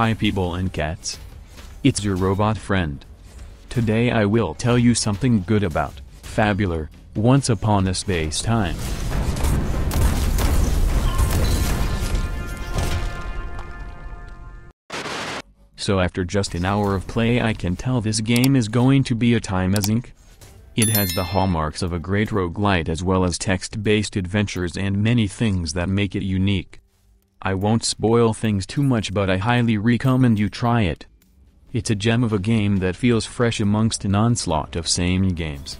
Hi people and cats. It's your robot friend. Today I will tell you something good about Fabular, Once Upon a Spacetime. So after just an hour of play I can tell this game is going to be a time as ink. It has the hallmarks of a great roguelite as well as text-based adventures and many things that make it unique. I won't spoil things too much but I highly recommend you try it. It's a gem of a game that feels fresh amongst an onslaught of same games.